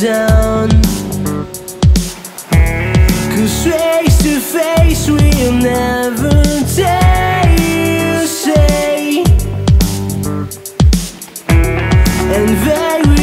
down. Cause face to face we'll never take you say. And